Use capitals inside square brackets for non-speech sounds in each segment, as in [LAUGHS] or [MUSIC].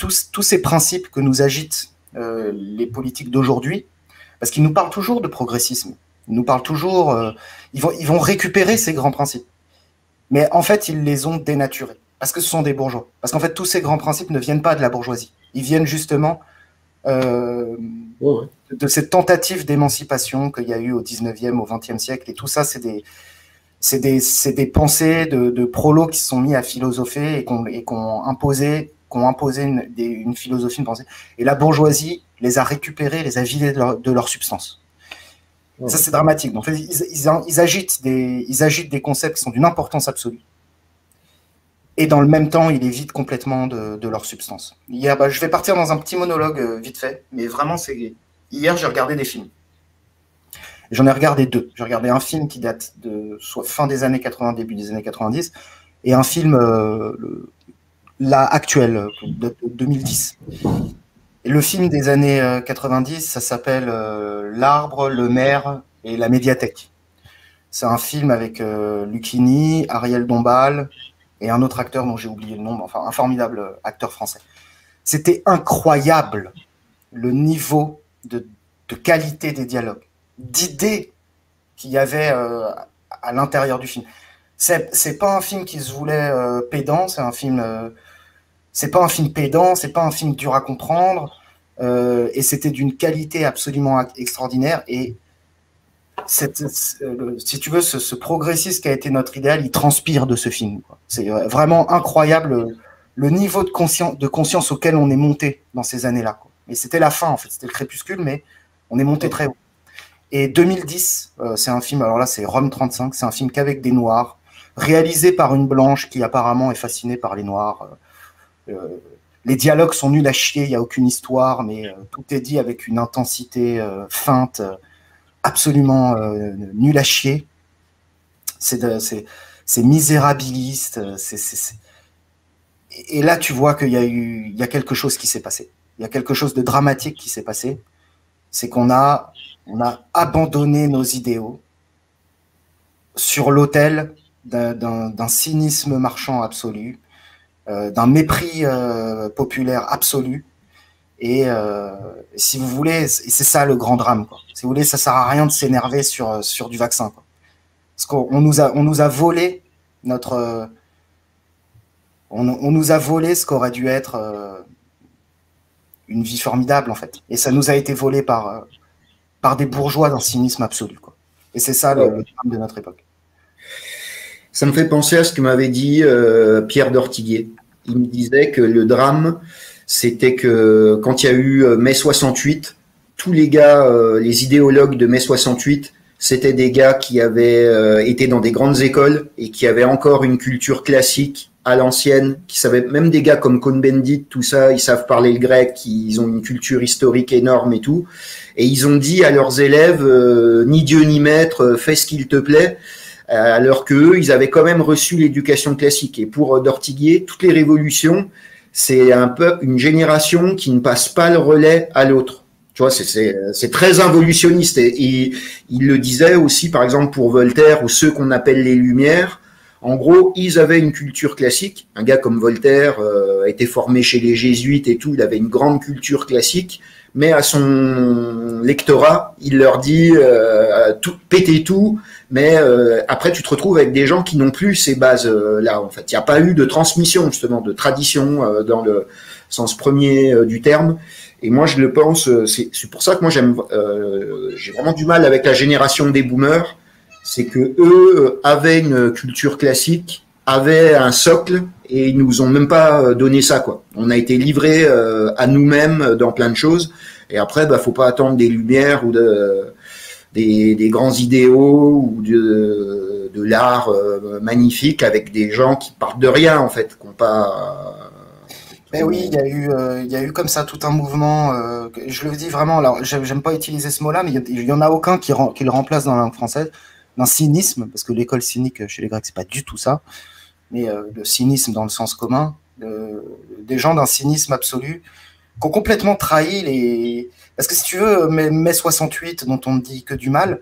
tous, tous ces principes que nous agitent euh, les politiques d'aujourd'hui, parce qu'ils nous parlent toujours de progressisme, ils nous parlent toujours, euh, ils, vont, ils vont récupérer ces grands principes. Mais en fait, ils les ont dénaturés, parce que ce sont des bourgeois. Parce qu'en fait, tous ces grands principes ne viennent pas de la bourgeoisie. Ils viennent justement euh, de cette tentative d'émancipation qu'il y a eu au 19e, au 20e siècle. Et tout ça, c'est des, c'est des, des, pensées de, de, prolos qui se sont mis à philosopher et qui ont imposé, qu'on imposé une, une, philosophie, une pensée. Et la bourgeoisie les a récupérés, les a vidés de leur, de leur substance. Ça, c'est dramatique. Donc, ils, ils, ils, agitent des, ils agitent des concepts qui sont d'une importance absolue. Et dans le même temps, ils les vident complètement de, de leur substance. Hier, bah, je vais partir dans un petit monologue euh, vite fait, mais vraiment, c'est. Hier, j'ai regardé des films. J'en ai regardé deux. J'ai regardé un film qui date de soit fin des années 80, début des années 90, et un film euh, là actuel de 2010. Et le film des années 90, euh, ça s'appelle euh, L'arbre, le maire et la médiathèque. C'est un film avec euh, Lucchini, Ariel Dombal et un autre acteur dont j'ai oublié le nom, enfin un formidable acteur français. C'était incroyable le niveau de, qualité des dialogues d'idées qu'il y avait euh, à l'intérieur du film. C'est pas un film qui se voulait euh, pédant, c'est un film. Euh, c'est pas un film pédant, c'est pas un film dur à comprendre, et c'était d'une qualité absolument extraordinaire. Et si tu veux, ce, progressiste qui a été notre idéal, il transpire de ce film. C'est vraiment incroyable le, niveau de conscience, auquel on est monté dans ces années-là. Et c'était la fin, en fait, c'était le crépuscule, mais on est monté très haut. Et 2010, euh, c'est un film, alors là c'est Rome 35, c'est un film qu'avec des noirs, réalisé par une blanche qui apparemment est fascinée par les noirs. Euh, euh les dialogues sont nuls à chier, il n'y a aucune histoire, mais euh, tout est dit avec une intensité feinte, absolument nulle à chier. C'est misérabiliste. Et là, tu vois qu'il y a eu, il y a quelque chose qui s'est passé. Il y a quelque chose de dramatique qui s'est passé. C'est qu'on a on a abandonné nos idéaux sur l'autel d'un cynisme marchand absolu, euh, d'un mépris euh, populaire absolu. Et euh, si vous voulez, c'est ça le grand drame. Si vous voulez, ça sert à rien de s'énerver sur, sur du vaccin. Parce qu'on nous a, on nous a volé notre, on, on nous a volé ce qu'aurait dû être une vie formidable en fait. Et ça nous a été volé par par des bourgeois d'un cynisme absolu. Quoi. Et c'est ça le, drame de notre époque. Ça me fait penser à ce que m'avait dit euh, Pierre Dortiguier. Il me disait que le drame, c'était que quand il y a eu euh, mai 68, tous les gars, euh, les idéologues de mai 68, c'était des gars qui avaient été dans des grandes écoles et qui avaient encore une culture classique à l'ancienne, qui savaient, même des gars comme Cohn-Bendit, tout ça, ils savent parler le grec, ils ont une culture historique énorme et tout et ils ont dit à leurs élèves ni Dieu ni maître, fais ce qu'il te plaît, alors qu'eux, ils avaient quand même reçu l'éducation classique. Et pour Dortiguier, toutes les révolutions, c'est un peu une génération qui ne passe pas le relais à l'autre. Tu vois, c'est très involutionniste. Et, il le disait aussi, par exemple, pour Voltaire ou ceux qu'on appelle les Lumières. En gros, ils avaient une culture classique. Un gars comme Voltaire a été formé chez les Jésuites et tout. Il avait une grande culture classique mais à son lectorat, il leur dit euh, tout, pétez tout, mais euh, après tu te retrouves avec des gens qui n'ont plus ces bases euh, là. En fait, il n'y a pas eu de transmission justement, de tradition euh, dans le sens premier du terme. Et moi, je le pense, c'est pour ça que moi j'aime, j'ai vraiment du mal avec la génération des boomers, c'est que eux avaient une culture classique, avaient un socle et ils nous ont même pas euh, donné ça quoi. On a été livré euh, à nous-mêmes dans plein de choses et après bah faut pas attendre des lumières ou de des, grands idéaux ou de, l'art euh, magnifique avec des gens qui partent de rien en fait, qui pas mais oui, il y a eu, il y a eu comme ça tout un mouvement. je le dis vraiment. Alors, j'aime pas utiliser ce mot-là, mais il y, en a aucun qui, le remplace dans la langue française, d'un cynisme, parce que l'école cynique chez les Grecs c'est pas du tout ça mais euh, le cynisme dans le sens commun, des gens d'un cynisme absolu, qui ont complètement trahi les. Parce que si tu veux, mai, 68, dont on ne dit que du mal,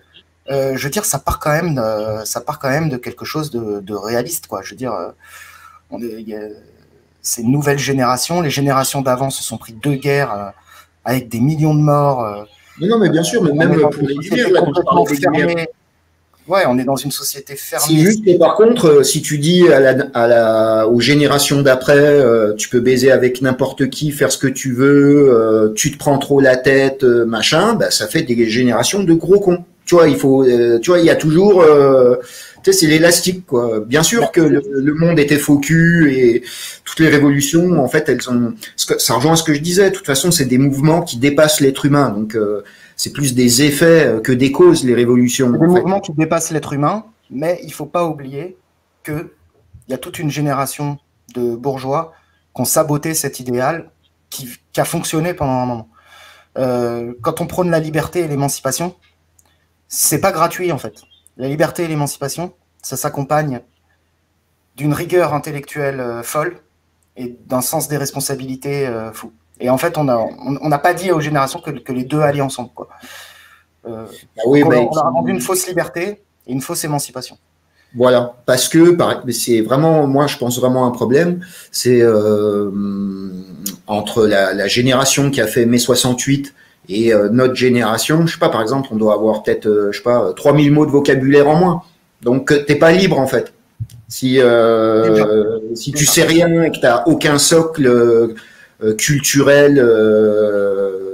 euh, je veux dire, ça part quand même, de, ça part quand même de quelque chose de, réaliste, quoi. Je veux dire, euh, ces nouvelles générations. Les générations d'avant se sont pris deux guerres avec des millions de morts. non, mais bien sûr, mais même pour les guerres, là, quand Ouais, on est dans une société fermée. Si juste, par contre, euh, si tu dis à la, à la, aux générations d'après, euh, tu peux baiser avec n'importe qui, faire ce que tu veux, euh, tu te prends trop la tête, machin, bah, ça fait des générations de gros cons. Tu vois, il faut, tu vois, il y a toujours, tu sais, c'est l'élastique, quoi. Bien sûr que le, monde était faux cul et toutes les révolutions, en fait, elles sont, ça rejoint ce que je disais. De toute façon, c'est des mouvements qui dépassent l'être humain, donc c'est plus des effets euh, que des causes, les révolutions. Des mouvements qui dépassent l'être humain, mais il ne faut pas oublier qu'il y a toute une génération de bourgeois qui ont saboté cet idéal qui, a fonctionné pendant un moment. Euh, quand on prône la liberté et l'émancipation, c'est pas gratuit en fait. La liberté et l'émancipation, ça s'accompagne d'une rigueur intellectuelle euh, folle et d'un sens des responsabilités fou. Et en fait, on n'a on, pas dit aux générations que, que, les deux allaient ensemble. Quoi. Euh, ah oui, on, on, a rendu une fausse liberté et une fausse émancipation. Voilà, parce que c'est vraiment, moi je pense vraiment un problème, c'est euh, entre la, la, génération qui a fait mai 68 et euh, notre génération, je sais pas, par exemple, on doit avoir peut-être, je sais pas, 3000 mots de vocabulaire en moins. Donc t'es pas libre en fait. Si, si tu sais rien et que tu n'as aucun socle culturel euh,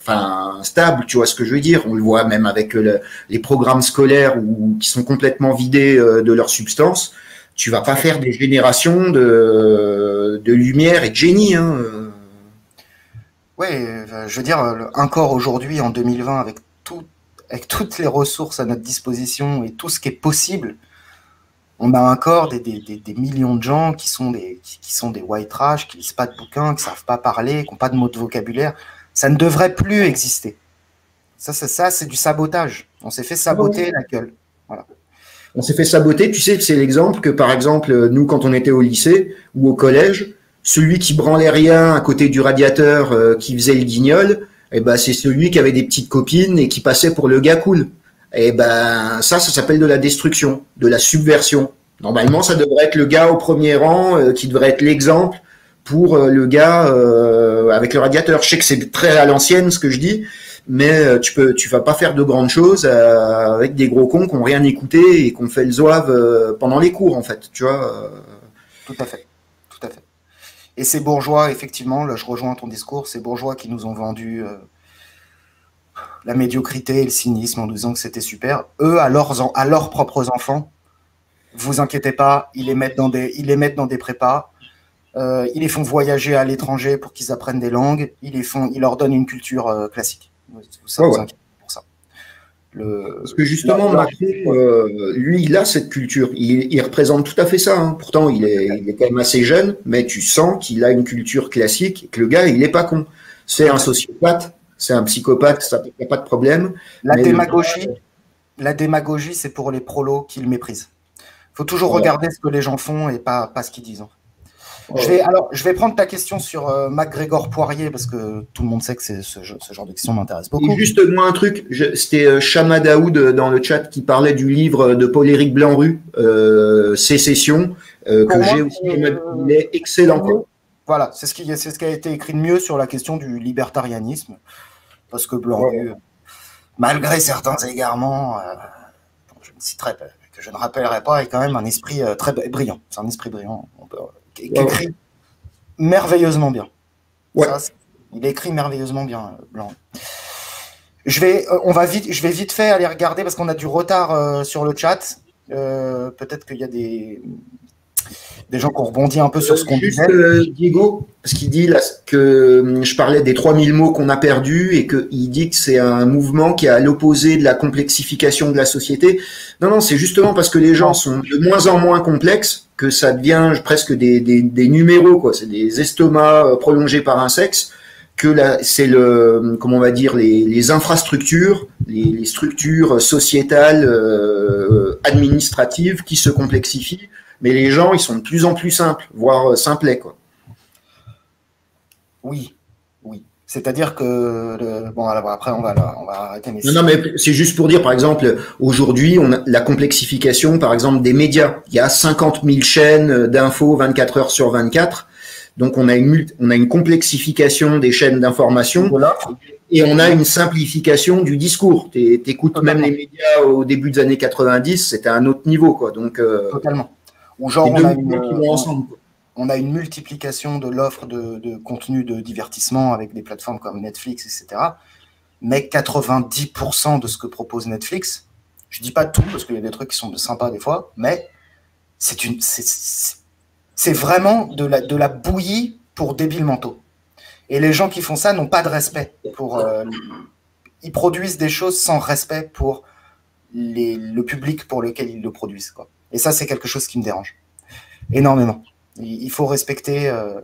enfin stable, tu vois ce que je veux dire. On le voit même avec les programmes scolaires qui sont complètement vidés euh, de leur substance. Tu vas pas faire des générations de, de lumière et de génie. Hein. Oui, je veux dire, encore aujourd'hui, en 2020, avec, avec toutes les ressources à notre disposition et tout ce qui est possible, on a encore des, millions de gens qui sont des, qui, sont des white trash, qui lisent pas de bouquins, qui savent pas parler, qui n'ont pas de mots de vocabulaire. Ça ne devrait plus exister. Ça, ça, ça c'est du sabotage. On s'est fait saboter la gueule. On s'est fait saboter. Tu sais, c'est l'exemple que, par exemple, nous, quand on était au lycée ou au collège, celui qui branlait rien à côté du radiateur, euh, qui faisait le guignol, eh ben, c'est celui qui avait des petites copines et qui passait pour le gars cool. Et eh ben ça, ça s'appelle de la destruction, de la subversion. Normalement, ça devrait être le gars au premier rang euh, qui devrait être l'exemple pour euh, le gars euh, avec le radiateur. Je sais que c'est très à l'ancienne ce que je dis, mais tu peux, vas pas faire de grandes choses avec des gros cons qui ont rien écouté et qu'on fait le zouave pendant les cours en fait, tu vois. Tout à fait, tout à fait. Et ces bourgeois, effectivement, là je rejoins ton discours, ces bourgeois qui nous ont vendu la médiocrité et le cynisme en disant que c'était super. Eux, à leurs, à leurs propres enfants, vous inquiétez pas, ils les mettent dans des, ils les mettent dans des prépas, euh, ils les font voyager à l'étranger pour qu'ils apprennent des langues, ils, les font, ils leur donnent une culture euh, classique. Ça, pour ça. Parce que justement, Macron, euh, lui, il a cette culture. Il, représente tout à fait ça. Hein. Pourtant, il est, il est, quand même assez jeune, mais tu sens qu'il a une culture classique, que le gars, il n'est pas con. C'est un sociopathe, c'est un psychopathe, ça n'y a pas de problème. La démagogie, la démagogie, c'est pour les prolos qui le méprisent. Il faut toujours regarder ce que les gens font et pas, pas ce qu'ils disent. Je vais, alors, je vais prendre ta question sur euh, MacGregor Poirier parce que tout le monde sait que ce, ce, genre de question m'intéresse beaucoup. Et juste moi un truc, c'était euh, Shama Daoud euh, dans le chat qui parlait du livre de Paul-Éric Blanru, euh, Sécession, que j'ai aussi. il est excellent. Voilà, c'est ce, qui, c'est ce qui a été écrit de mieux sur la question du libertarianisme parce que Blanc, malgré certains égarements, euh, je ne citerai que je ne rappellerai pas, est quand même un esprit euh, très brillant. C'est un esprit brillant, qui, écrit merveilleusement bien. il écrit merveilleusement bien, Blanc. Je vais, euh, on va vite, je vais vite fait aller regarder parce qu'on a du retard sur le chat. Peut-être qu'il y a des, des gens qui ont rebondi un peu sur ce qu'on disait. Euh, Diego, parce qu'il dit là que hum, je parlais des 3000 mots qu'on a perdus et qu'il dit que c'est un mouvement qui est à l'opposé de la complexification de la société. Non, non, c'est justement parce que les gens sont de moins en moins complexes que ça devient presque des, des, numéros, quoi. C'est des estomacs euh, prolongés par un sexe que c'est le hum, comment on va dire les, les infrastructures, les, structures sociétales, euh, administratives qui se complexifient mais les gens, ils sont de plus en plus simples, voire euh, simplets, quoi. Oui, oui. C'est-à-dire que bon, alors après on va, on va arrêter. Mais non, non, mais c'est juste pour dire, par exemple, aujourd'hui, on a la complexification, par exemple, des médias. Il y a 50 000 chaînes d'infos 24 heures sur 24. Donc on a une on a une complexification des chaînes d'information et on a une simplification du discours. Tu écoutes même les médias au début des années 90, c'était à un autre niveau quoi. Donc euh, totalement. Ou genre on a, une, on a, une, multiplication de l'offre de, de, contenu de divertissement avec des plateformes comme Netflix, etc. Mais 90% de ce que propose Netflix, je dis pas tout parce qu'il y a des trucs qui sont sympas des fois, mais c'est une, c'est vraiment de la, de la bouillie pour débiles mentaux. Et les gens qui font ça n'ont pas de respect pour. Euh, ils produisent des choses sans respect pour les, le public pour lequel ils le produisent. Quoi. Et ça, c'est quelque chose qui me dérange énormément. Il, faut respecter euh,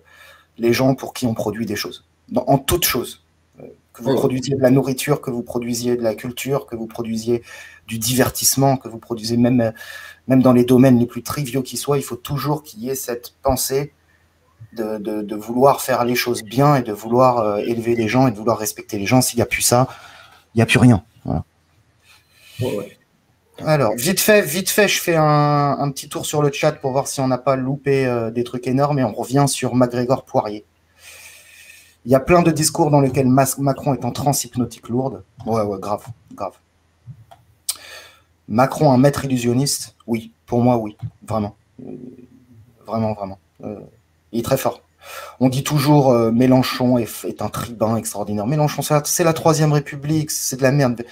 les gens pour qui on produit des choses, en toutes choses. Euh, que vous produisiez de la nourriture, que vous produisiez de la culture, que vous produisiez du divertissement, que vous produisez même même dans les domaines les plus triviaux qui soient, il faut toujours qu'il y ait cette pensée de, vouloir faire les choses bien et de vouloir euh, élever les gens et de vouloir respecter les gens. S'il n'y a plus ça, il n'y a plus rien. Alors, vite fait, vite fait, je fais un, petit tour sur le chat pour voir si on n'a pas loupé euh, des trucs énormes et on revient sur MacGregor Poirier. Il y a plein de discours dans lesquels Macron est en transe hypnotique lourde. Ouais, ouais, grave, grave. Macron un maître illusionniste? Oui, pour moi, oui, vraiment. Vraiment, vraiment. Euh, il est très fort. On dit toujours euh, Mélenchon est, un tribun extraordinaire. Mélenchon, c'est la, troisième république, c'est de la merde.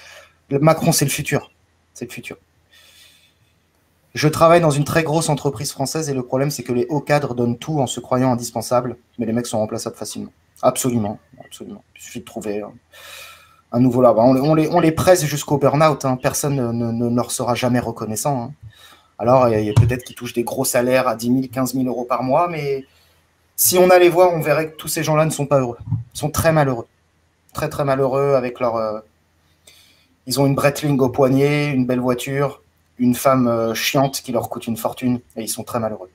Macron, c'est le futur. C'est le futur. Je travaille dans une très grosse entreprise française et le problème, c'est que les hauts cadres donnent tout en se croyant indispensables, mais les mecs sont remplaçables facilement. Absolument, absolument. Il suffit de trouver un nouveau là. On, les, presse jusqu'au burn-out. Hein. Personne ne, leur sera jamais reconnaissant. Hein. Alors, il y a, peut-être qu'ils touchent des gros salaires à 10 000, 15 000 euros par mois, mais si on allait voir, on verrait que tous ces gens-là ne sont pas heureux. Ils sont très malheureux. Très, très malheureux avec leur. Ils ont une Breitling au poignet, une belle voiture, une femme euh, chiante qui leur coûte une fortune, et ils sont très malheureux.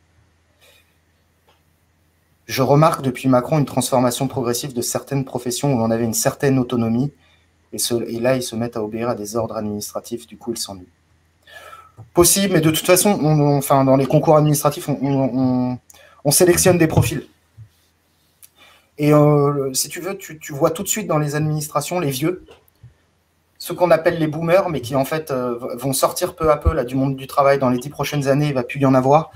Je remarque depuis Macron une transformation progressive de certaines professions où on avait une certaine autonomie et, là, ils se mettent à obéir à des ordres administratifs, du coup, ils s'ennuient. Possible, mais de toute façon, enfin, dans les concours administratifs, on, sélectionne des profils. Et euh, si tu veux, tu, vois tout de suite dans les administrations les vieux, ceux qu'on appelle les boomers, mais qui en fait euh, vont sortir peu à peu là, du monde du travail dans les dix prochaines années, il va plus y en avoir.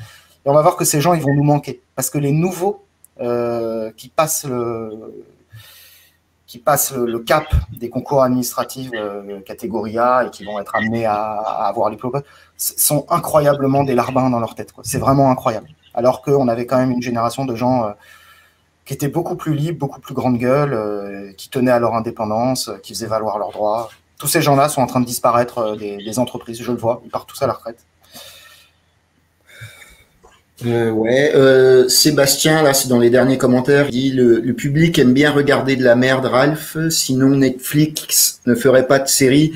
Et on va voir que ces gens, ils vont nous manquer. Parce que les nouveaux euh, qui passent le, qui passent le, cap des concours administratifs euh, catégorie A et qui vont être amenés à, avoir les postes sont incroyablement des larbins dans leur tête. C'est vraiment incroyable. Alors qu'on avait quand même une génération de gens qui étaient beaucoup plus libres, beaucoup plus grande gueule, qui tenaient à leur indépendance, qui faisaient valoir leurs droits. Tous ces gens-là sont en train de disparaître des, des entreprises, je le vois, ils partent tous à la retraite. Euh, ouais, euh, Sébastien, là, c'est dans les derniers commentaires, il dit le, le, public aime bien regarder de la merde, Ralph. Sinon, Netflix ne ferait pas de série.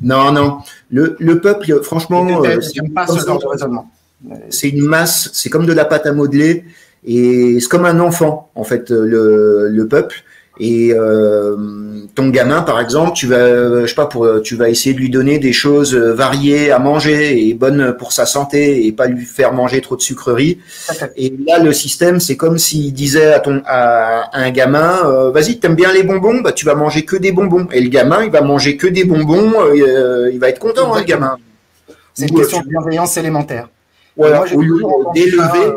Non, non. Le, le peuple, franchement, euh, c'est une masse. C'est comme de la pâte à modeler et c'est comme un enfant, en fait, le, le peuple. Et euh, ton gamin, par exemple, tu vas, je sais pas, pour, tu vas essayer de lui donner des choses variées à manger et bonnes pour sa santé et pas lui faire manger trop de sucreries. Et là, le système, c'est comme s'il disait à ton, à, un gamin, euh, vas-y, t'aimes bien les bonbons, bah tu vas manger que des bonbons. Et le gamin, il va manger que des bonbons, euh, il va être content, hein, le gamin. C'est une question de bienveillance élémentaire. Voilà, au lieu d'élever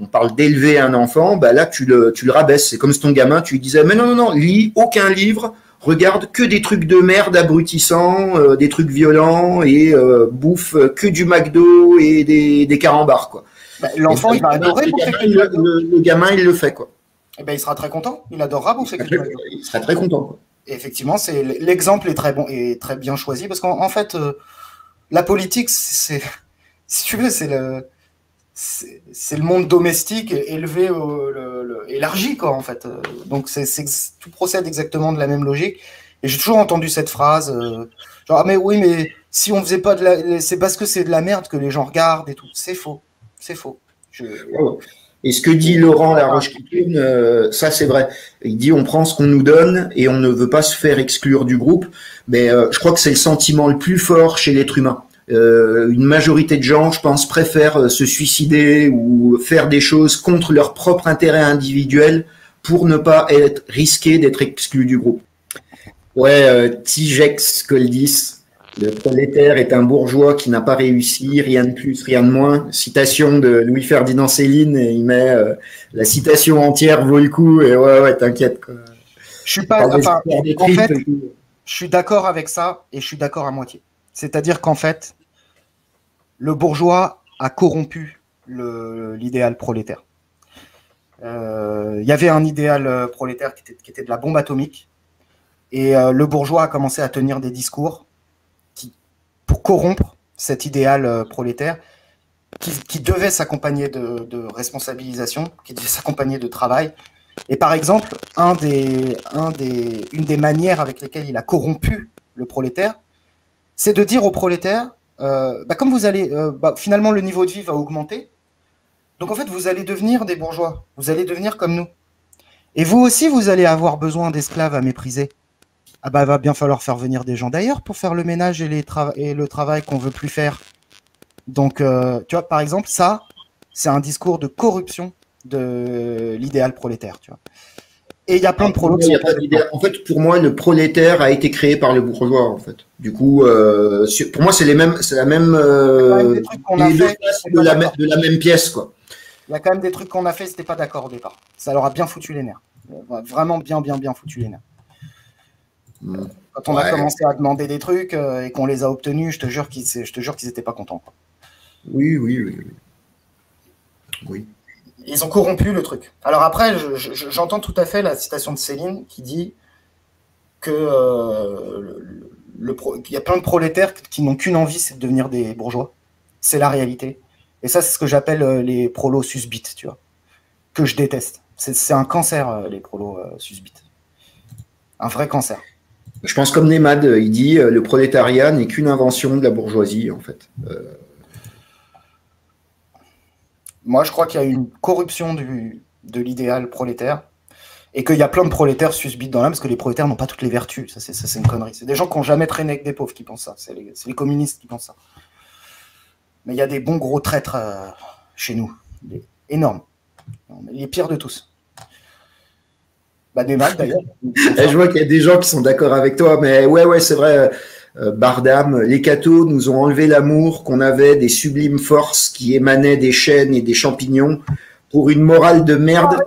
on parle d'élever un enfant, bah là tu le, tu le rabaisses. C'est comme si ton gamin, tu lui disais, mais non, non, non, lis aucun livre, regarde que des trucs de merde abrutissants, euh, des trucs violents et euh, bouffe que du McDo et des, des carambars, quoi. Bah, l'enfant, il va adorer le gamin, le, le, gamin, il le fait, quoi. Et eh ben, il sera très content. Il adorera bouffer que du [LAUGHS] McDo. Il sera très content, quoi. effectivement, c'est l'exemple est très bon et très bien choisi parce qu'en fait, euh, la politique, c'est, si tu veux, c'est le c'est le monde domestique élevé, au, élargi, quoi, en fait. Donc, c'est tout procède exactement de la même logique. Et j'ai toujours entendu cette phrase, euh, genre, ah, mais oui, mais si on faisait pas de la. C'est parce que c'est de la merde que les gens regardent et tout. C'est faux. C'est faux. Et ce que dit Laurent Laroche euh, ça c'est vrai. Il dit on prend ce qu'on nous donne et on ne veut pas se faire exclure du groupe. Mais euh, je crois que c'est le sentiment le plus fort chez l'être humain. Euh, une majorité de gens, je pense, préfèrent se suicider ou faire des choses contre leur propre intérêt individuel pour ne pas être risqué d'être exclu du groupe. Ouais, euh, Tigex Coldis, le prolétaire est un bourgeois qui n'a pas réussi, rien de plus, rien de moins. Citation de Louis-Ferdinand Céline, et il met euh, la citation entière vaut le coup, et ouais, ouais, t'inquiète. Je suis pas, enfin, en fait, je suis d'accord avec ça, et je suis d'accord à moitié. C'est-à-dire qu'en fait, le bourgeois a corrompu l'idéal prolétaire. Euh, il y avait un idéal prolétaire qui était, de la bombe atomique, et euh, le bourgeois a commencé à tenir des discours pour corrompre cet idéal euh, prolétaire qui, devait s'accompagner de, responsabilisation, qui devait s'accompagner de travail. Et par exemple, une des manières avec lesquelles il a corrompu le prolétaire, c'est de dire au prolétaire, euh, bah, comme vous allez, euh, bah, finalement le niveau de vie va augmenter, donc en fait vous allez devenir des bourgeois, vous allez devenir comme nous. Et vous aussi, vous allez avoir besoin d'esclaves à mépriser ah bah va bien falloir faire venir des gens d'ailleurs pour faire le ménage et, le travail qu'on veut plus faire. Donc, euh, tu vois, par exemple, ça, c'est un discours de corruption de l'idéal prolétaire, tu vois. Et il y a plein de prolos. En fait, pour moi, le prolétaire a été créé par le bourgeois, en fait. Du coup, euh, pour moi, c'est les mêmes, c'est la même, euh, de, la, de la même pièce, quoi. Il y a quand même des trucs qu'on a fait, c'était pas d'accord au départ. Ça leur a bien foutu les nerfs. Vraiment bien, bien, bien foutu les nerfs. Quand on a commencé à demander des trucs euh, et qu'on les a obtenus, je te jure qu'ils, je te jure qu'ils n'étaient pas contents. Oui, oui, oui, oui. Ils ont corrompu le truc. Alors après, j'entends tout à fait la citation de Céline qui dit que euh, le, y a plein de prolétaires qui n'ont qu'une envie, c'est de devenir des bourgeois. C'est la réalité. Et ça, c'est ce que j'appelle euh, les prolos susbites, tu vois, que je déteste. C'est, un cancer, les prolos susbites. Un vrai cancer. Je pense comme Nemad, il dit euh, le prolétariat n'est qu'une invention de la bourgeoisie, en fait. Euh, Moi, je crois qu'il y a une corruption du, de l'idéal prolétaire et qu'il y a plein de prolétaires susbites dans l'âme parce que les prolétaires n'ont pas toutes les vertus. Ça, c'est une connerie. C'est des gens qui n'ont jamais traîné avec des pauvres qui pensent ça. C'est les, communistes qui pensent ça. Mais il y a des bons gros traîtres euh, chez nous. Des, énormes. Les pires de tous. Bah, des d'ailleurs. [LAUGHS] je vois qu'il y a des gens qui sont d'accord avec toi, mais ouais, ouais, c'est vrai. Euh, Bardam, les cathos nous ont enlevé l'amour qu'on avait des sublimes forces qui émanaient des chênes et des champignons pour une morale de merde.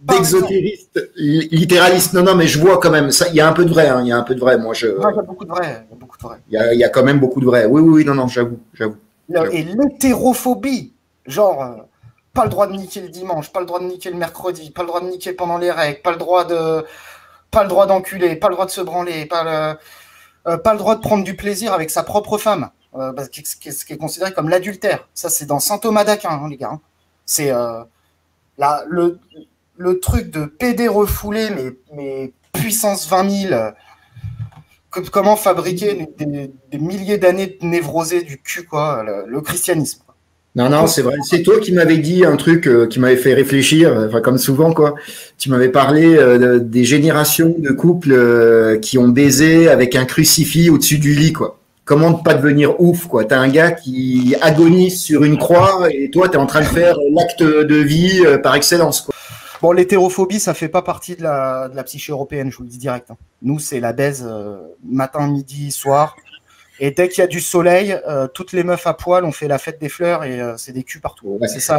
D'exotériste, littéraliste. Non, non, mais je vois quand même. Il y a un peu de vrai. Hein, il y a un peu de vrai. Moi, je. il y a beaucoup de vrai. Il y a beaucoup de vrai. Il y a, quand même beaucoup de vrai. Oui, oui, oui. Non, non, j'avoue, j'avoue. Et l'hétérophobie, genre euh, pas le droit de niquer le dimanche, pas le droit de niquer le mercredi, pas le droit de niquer pendant les règles, pas le droit de pas le droit d'enculer, pas le droit de se branler, pas le, pas le droit de prendre du plaisir avec sa propre femme, euh, ce, qui est, considéré comme l'adultère. Ça, c'est dans saint Thomas d'Aquin, hein, les gars. Hein. C'est euh, le, le truc de PD refoulé, mais, mais puissance 20 000. comment fabriquer des, milliers d'années de névrosés du cul, quoi, le christianisme. Non, non, c'est vrai. C'est toi qui m'avais dit un truc euh, qui m'avait fait réfléchir, enfin comme souvent quoi. Tu m'avais parlé euh, des générations de couples euh, qui ont baisé avec un crucifix au-dessus du lit quoi. Comment ne pas devenir ouf quoi? T'as un gars qui agonise sur une croix et toi t'es en train de faire l'acte de vie par excellence quoi. Bon, l'hétérophobie, ça fait pas partie de la, de la psyché européenne, je vous le dis direct. Hein. Nous, c'est la baise matin, midi, soir. Et dès qu'il y a du soleil, euh, toutes les meufs à poil ont fait la fête des fleurs et euh, c'est des culs partout. C'est ça.